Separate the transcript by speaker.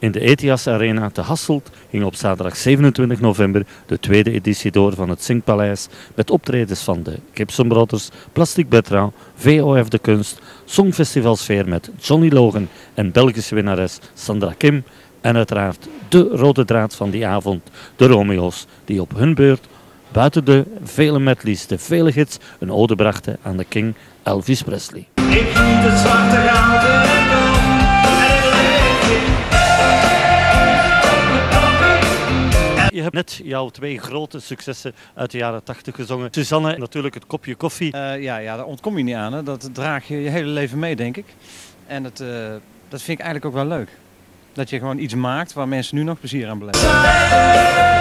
Speaker 1: In de Ethias Arena te Hasselt ging op zaterdag 27 november de tweede editie door van het Zingpaleis met optredens van de Gibson Brothers, Plastic Bertrand, VOF De Kunst, Songfestivalsfeer met Johnny Logan en Belgische winnares Sandra Kim en uiteraard de rode draad van die avond, de Romeo's, die op hun beurt buiten de vele medleys, de vele hits, een ode brachten aan de king Elvis Presley.
Speaker 2: Ik het zwarte goud
Speaker 1: Je hebt net jouw twee grote successen uit de jaren 80 gezongen. Suzanne, natuurlijk het kopje koffie.
Speaker 3: Eh, ja, ja, daar ontkom je niet aan. Hè. Dat draag je je hele leven mee, denk ik. En het, eh, dat vind ik eigenlijk ook wel leuk. Dat je gewoon iets maakt waar mensen nu nog plezier aan beleven.